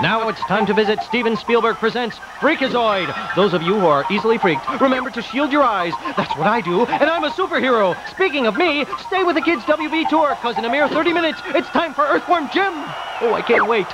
Now it's time to visit Steven Spielberg Presents Freakazoid. Those of you who are easily freaked, remember to shield your eyes. That's what I do, and I'm a superhero. Speaking of me, stay with the Kids WB Tour, because in a mere 30 minutes, it's time for Earthworm Jim. Oh, I can't wait.